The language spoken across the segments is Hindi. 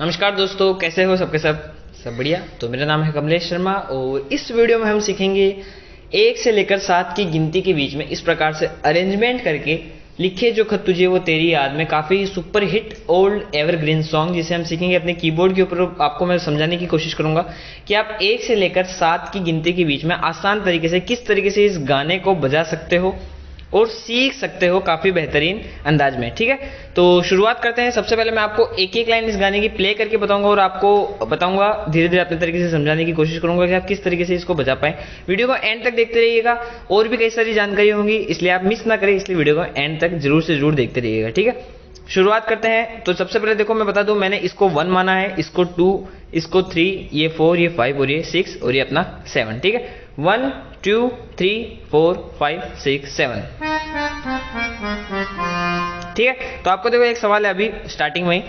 नमस्कार दोस्तों, कैसे हो सबके सब? सब बढ़िया। तो मेरा नाम है कमलेश शर्मा और इस वीडियो में हम सीखेंगे एक से लेकर सात की गिनती के बीच में इस प्रकार से अरेंजमेंट करके लिखे जो खत तुझे वो तेरी याद में काफ़ी super hit old evergreen song जिसे हम सीखेंगे अपने कीबोर्ड के ऊपर। आपको मैं समझाने की कोशिश करूँगा कि आप एक से लेकर सात की गिनती के बीच में आसान तरीके से किस तरीके से इस गाने को बजा सकते हो। और सीख सकते हो काफ़ी बेहतरीन अंदाज में, ठीक है? तो शुरुआत करते हैं। सबसे पहले मैं आपको एक एक लाइन इस गाने की प्ले करके बताऊँगा और आपको बताऊँगा धीरे धीरे अपने तरीके से समझाने की कोशिश करूँगा कि आप किस तरीके से इसको बजा पाए। वीडियो को एंड तक देखते रहिएगा। और भी कई सारी जानकारी होंगी, इसलिए आप मिस ना करें, इसलिए वीडियो को एंड तक ज़रूर से ज़रूर देखते रहिएगा, ठीक है? शुरुआत करते हैं। तो सबसे पहले देखो, मैं बता दूँ, मैंने इसको वन माना है, इसको टू इसको थ्री ये फोर ये फाइव और ये सिक्स और ये अपना सेवन ठीक है? One two three four five six seven ठीक है? तो आपको देखो, एक सवाल है अभी स्टार्टिंग में।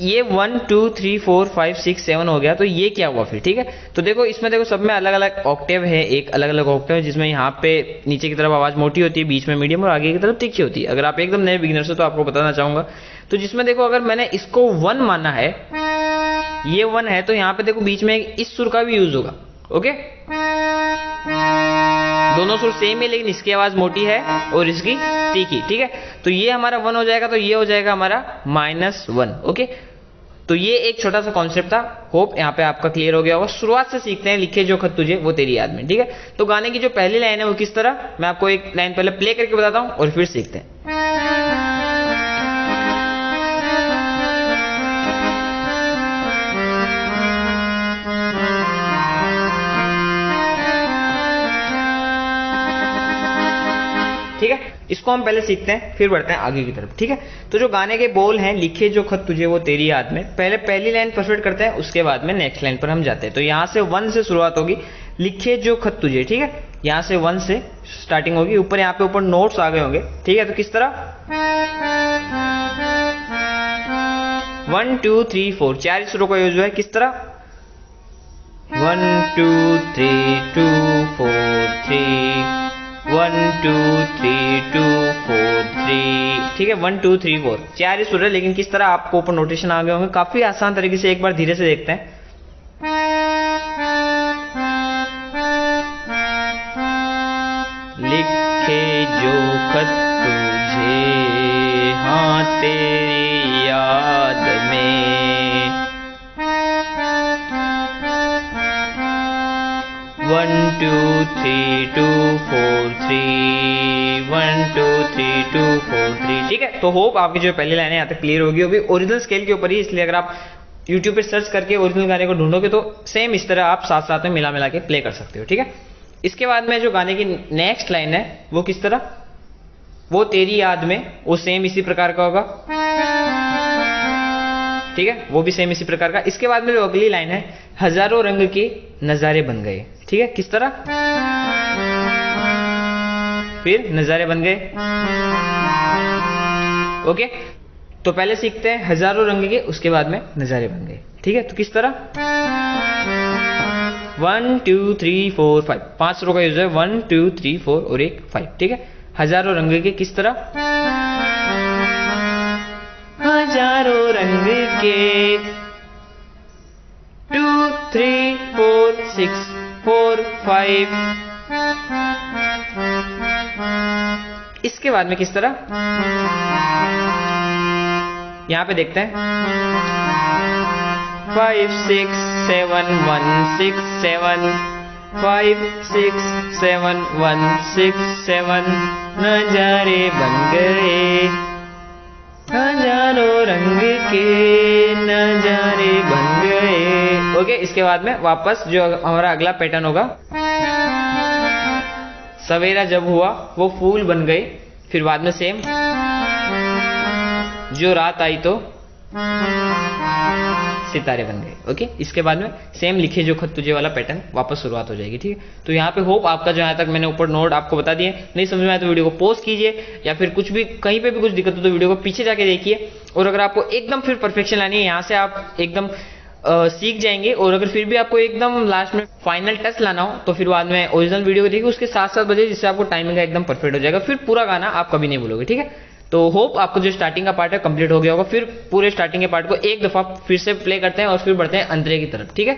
ये one two three four five six seven हो गया तो ये क्या हुआ फिर, ठीक है? तो देखो, इसमें देखो, सब में अलग अलग ऑक्टेव है, एक अलग अलग ऑक्टेव है, जिसमें यहाँ पे नीचे की तरफ़ आवाज़ मोटी होती है, बीच में मीडियम और आगे की तरफ़ तीखी होती है। अगर आप एकदम नए बिगिनर से तो आपको बताना चाहूँगा। तो जिसमें देखो, अगर मैंने इसको वन माना है, ये वन है तो यहाँ पे देखो, बीच में इस सुर का भी यूज़ होगा ओके दोनों सुर सेम है, लेकिन इसकी आवाज़ मोटी है और इसकी तीखी, ठीक है? तो ये हमारा वन हो जाएगा तो ये हो जाएगा हमारा माइनस वन ओके तो ये एक छोटा सा कॉन्सेप्ट था। होप यहाँ पे आपका क्लियर हो गया होगा। शुरुआत से सीखते हैं, लिखे जो खत तुझे वो तेरी याद में, ठीक है? तो गाने की जो पहली लाइन है वो किस तरह? मैं आपको एक लाइन पहले प्ले करके बताता हूँ और फिर सीखते हैं। इसको हम पहले सीखते हैं, फिर बढ़ते हैं आगे की तरफ़, ठीक है? तो जो गाने के बोल हैं, लिखे जो खत तुझे, वो तेरी याद में, पहले पहली लाइन परफेक्ट करते हैं, उसके बाद में नेक्स्ट लाइन पर हम जाते हैं। तो यहाँ से वन से शुरुआत होगी, लिखे जो खत तुझे, ठीक है? यहाँ से वन से स्टार्टिंग होगी, ऊपर यहाँ पे ऊपर नोट्स आ गए होंगे, ठीक है? तो किस तरह? वन टू थ्री फोर चार सुरों का यूज़ है, किस तरह? One two three two four three one two three two four three ठीक है वन टू थ्री फोर चार ही सुर है लेकिन किस तरह आपको ऊपर नोटेशन आ गए होंगे? काफ़ी आसान तरीके से एक बार धीरे से देखते हैं। लिखे जो खत तुझे हाँ तेरी याद में। One two three two four three one two three two four three ठीक है तो होप आपकी जो पहली लाइन यहाँ तक क्लियर होगी। अभी ओरिजिनल स्केल के ऊपर ही, इसलिए अगर आप यूट्यूब पे सर्च करके ओरिजिनल गाने को ढूंढोगे तो सेम इस तरह आप साथ साथ में मिला मिला के प्ले कर सकते हो, ठीक है? इसके बाद में जो गाने की नेक्स्ट लाइन है, वो किस तरह? वो तेरी याद में, वो सेम इसी प्रकार का होगा। ठीक है, वो भी सेम इसी प्रकार का। इसके बाद में जो अगली लाइन है, हज़ारों रंग के नजारे बन गए। ठीक है? किस तरह? फिर नजारे बन गए। ओके तो पहले सीखते हैं हज़ारों रंग के, उसके बाद में नजारे बन गए। ठीक है? तो किस तरह? One two three four five पाँच रो का यूज़ है। वन टू थ्री फोर और एक फाइव ठीक है? हज़ारों रंग के किस तरह? हज़ारों रंग के। Two three four six four, five. इसके बाद में किस तरह? यहाँ पे देखते हैं। Five, six, seven, one, six, seven. Five, six, seven, one, six, seven. नजारे बन गए। हज़ारों रंग के नजारे बन गए। ओके इसके बाद में वापस जो हमारा अगला पैटर्न होगा, सवेरा जब हुआ, वो फूल बन गए, फिर बाद में सेम जो रात आई तो सितारे बन गए ओके इसके बाद में सेम लिखे जो खत तुझे वाला पैटर्न वापस शुरुआत हो जाएगी, ठीक है? तो यहाँ पे होप आपका जो यहाँ तक मैंने ऊपर नोट आपको बता दिए, नहीं समझ में आया तो वीडियो को पोस्ट कीजिए, या फिर कुछ भी, कहीं पे भी कुछ दिक्कत हो तो वीडियो को पीछे जाके देखिए, और अगर आपको एकदम फिर परफेक्शन लानी है, यहाँ से आप एकदम सीख जाएँगे और अगर फिर भी आपको एकदम लास्ट में फाइनल टच लाना हो तो फिर बाद में ओरिजिनल वीडियो को देखिए, उसके साथ साथ बजे, जिससे आपको टाइमिंग का एकदम परफेक्ट हो जाएगा। फिर पूरा गाना आप कभी नहीं बोलोगे ठीक है? तो होप आपको जो स्टार्टिंग का पार्ट है कंप्लीट हो गया होगा। फिर पूरे स्टार्टिंग के पार्ट को एक दफ़ा फिर से प्ले करते हैं और फिर बढ़ते हैं अंतरे की तरफ़, ठीक है?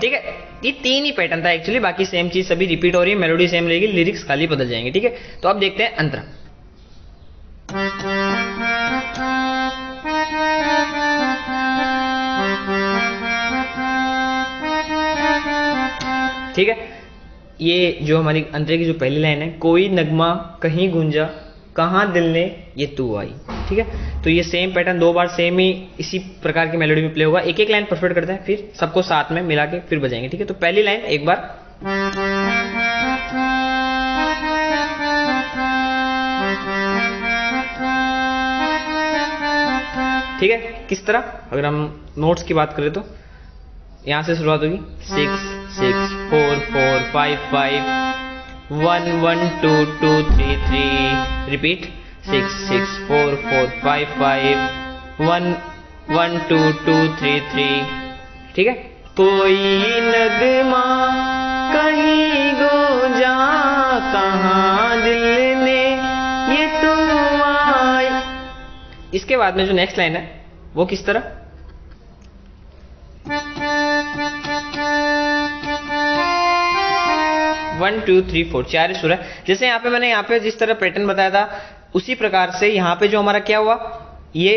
ठीक है? ये तीन ही पैटर्न था एक्चुअली बाकी सेम चीज़ सभी रिपीट हो रही है मेलोडी सेम रहेगी लिरिक्स खाली बदल जाएँगे, ठीक है? तो अब देखते हैं अंतरा। ठीक है? ये जो हमारी अंतरे की जो पहली लाइन है, कोई नगमा, कहीं गुंजा, कहाँ दिल ने, ये तू आई, ठीक है? तो ये सेम पैटर्न दो बार सेम ही इसी प्रकार की मेलोडी में प्ले होगा। एक एक लाइन परफेक्ट करते हैं, फिर सबको साथ में मिला के फिर बजाएँगे, ठीक है? तो पहली लाइन एक बार। ठीक है? किस तरह? अगर हम नोट्स की बात करें तो। यहाँ से शुरुआत होगी। Six six four four five five one one two two three three repeat six six four four five five one one two two three three ठीक है? कोई नगमा कहीं गो जा कहाँ दिल ने ये तू आई इसके बाद में जो नेक्स्ट लाइन है वो किस तरह? वन टू थ्री फोर चार सुर है। जैसे यहाँ पे मैंने यहाँ पे जिस तरह पैटर्न बताया था उसी प्रकार से यहाँ पे जो हमारा क्या हुआ? ये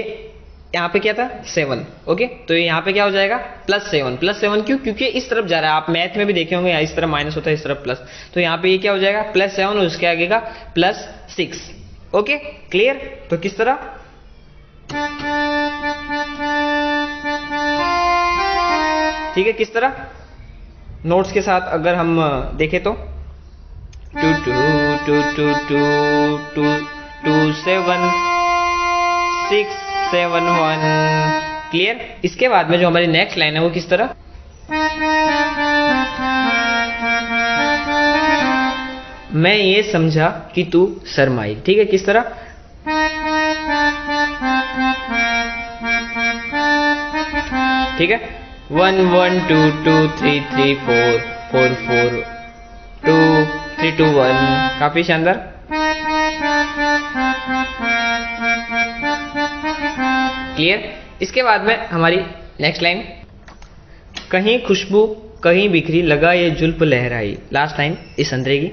यहाँ पे क्या था? सेवन ओके तो यहाँ पे क्या हो जाएगा? Plus seven. प्लस सेवन क्यों? क्योंकि इस तरफ़ जा रहा है। आप मैथ में भी देखे होंगे इस तरफ़ माइनस होता है, इस तरफ़ प्लस। तो यहाँ पे ये क्या हो जाएगा? प्लस सेवन और उसके आगे का प्लस सिक्स। ओके क्लियर तो किस तरह? ठीक है, किस तरह? नोट्स के साथ अगर हम देखें तो। Two two two two two two. Two seven six seven one clear इसके बाद में जो हमारी नेक्स्ट लाइन है वो किस तरह? मैं ये समझा कि तू शर्माई। ठीक है, किस तरह? ठीक है? One one two two three three four four four two three two one काफ़ी शानदार। क्लियर इसके बाद में हमारी नेक्स्ट लाइन कहीं खुशबू, कहीं बिखरी लगा ये जुल्प लहराई। लास्ट लाइन इस अंतरे की।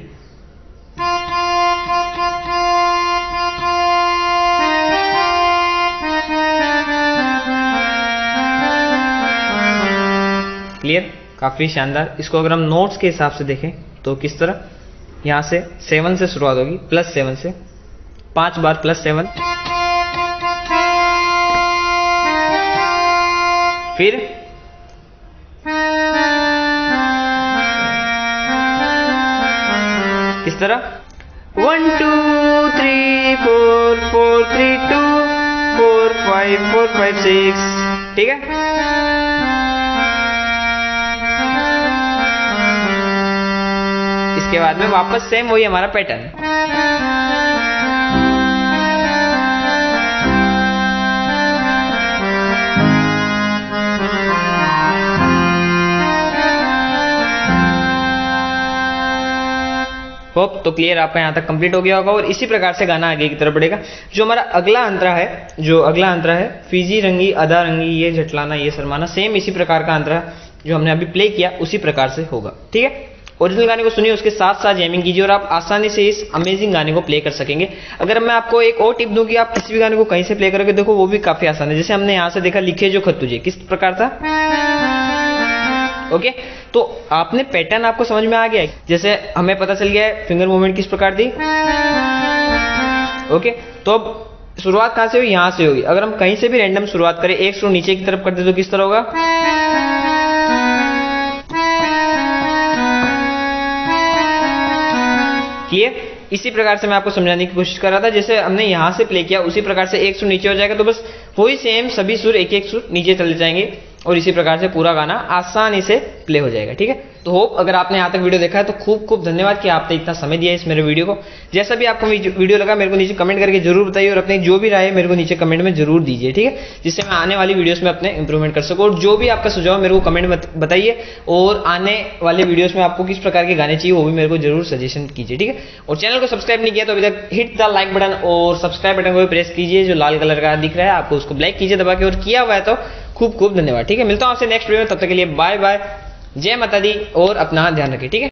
क्लियर काफ़ी शानदार। इसको अगर हम नोट्स के हिसाब से देखें तो किस तरह? यहाँ से सेवन से शुरुआत होगी प्लस सेवन से। पाँच बार प्लस सेवन फिर? किस तरह? One two three four four three two four five four five six ठीक है? इसके बाद में वापस सेम वही हमारा पैटर्न होप तो क्लियर आपका यहाँ तक कंप्लीट हो गया होगा और इसी प्रकार से गाना आगे की तरफ़ बढ़ेगा। जो हमारा अगला अंतरा है, जो अगला अंतरा है फीजी रंगी अदा रंगी ये झटलाना ये शर्माना सेम इसी प्रकार का अंतरा जो हमने अभी प्ले किया, उसी प्रकार से होगा। ठीक है? ओरिजिनल गाने को सुनिए, उसके साथ साथ जैमिंग कीजिए और आप आसानी से इस अमेजिंग गाने को प्ले कर सकेंगे। अगर मैं आपको एक और टिप दूँ कि आप किसी भी गाने को कहीं से प्ले करोगे, देखो वो भी काफ़ी आसान है। जैसे हमने यहाँ से देखा, लिखे जो खत तुझे। किस प्रकार था? ओके तो आपने पैटर्न आपको समझ में आ गया है? जैसे हमें पता चल गया है फिंगर मूवमेंट किस प्रकार थी ओके तो अब शुरुआत कहाँ से हुई? यहाँ से होगी। अगर हम कहीं से भी रैंडम शुरुआत करें, एक सुर नीचे की तरफ़ कर दे तो किस तरह होगा? क्लियर इसी प्रकार से मैं आपको समझाने की कोशिश कर रहा था। जैसे हमने यहाँ से प्ले किया, उसी प्रकार से एक सुर नीचे हो जाएगा तो बस वही सेम सभी सुर एक एक सुर नीचे चले जाएँगे। और इसी प्रकार से पूरा गाना आसानी से प्ले हो जाएगा, ठीक है? तो होप अगर आपने यहाँ तक वीडियो देखा है तो खूब खूब धन्यवाद कि आपने इतना समय दिया इस मेरे वीडियो को। जैसा भी आपको वीडियो लगा, मेरे को नीचे कमेंट करके ज़रूर बताइए और अपने जो भी राय है, मेरे को नीचे कमेंट में ज़रूर दीजिए, ठीक है? जिससे मैं आने वाली वीडियोस में अपने इंप्रूवमेंट कर सकूँ। और जो भी आपका सुझाव मेरे को कमेंट में बताइए। और आने वाले वीडियोज़ में आपको किस प्रकार के गाने चाहिए, वो भी मेरे को ज़रूर सजेशन कीजिए, ठीक है? और चैनल को सब्सक्राइब नहीं किया तो अभी तक हिट द लाइक बटन और सब्सक्राइब बटन को भी प्रेस कीजिए, जो लाल कलर का दिख रहा है, आपको उसको ब्लैक कीजिए दबा के। और किया हुआ है तो खूब खूब धन्यवाद। ठीक है, मिलता हूँ आपसे नेक्स्ट वीडियो में। तब तक के लिए बाय बाय जय माता दी और अपना ध्यान रखिए। ठीक है?